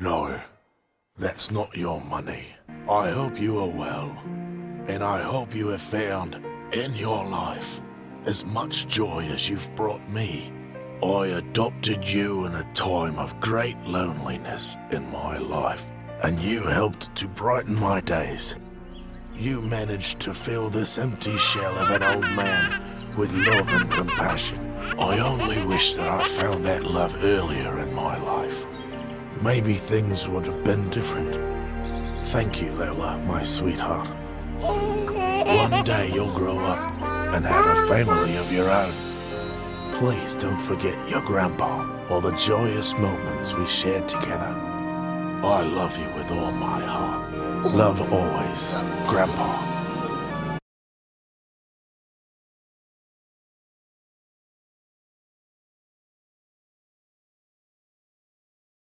No, that's not your money. I hope you are well, and I hope you have found in your life as much joy as you've brought me. I adopted you in a time of great loneliness in my life, and you helped to brighten my days. You managed to fill this empty shell of an old man with love and compassion. I only wish that I found that love earlier in my life. Maybe things would have been different. Thank you, Lola, my sweetheart. One day you'll grow up and have a family of your own. Please don't forget your grandpa or the joyous moments we shared together. I love you with all my heart. Love always, Grandpa.